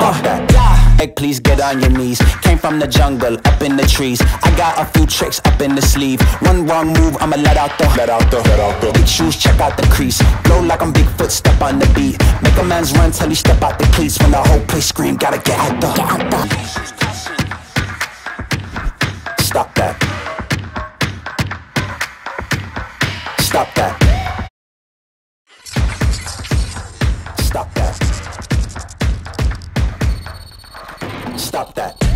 Uh, please get on your knees. Came from the jungle, up in the trees. I got a few tricks up in the sleeve. One wrong move, I'ma let out the, let out the, let out the. Big shoes, check out the crease. Blow like I'm Bigfoot, step on the beat. Make a man's run till he step out the cleats. When the whole place scream, gotta get out the, get out the. Stop that. Stop that. Stop that.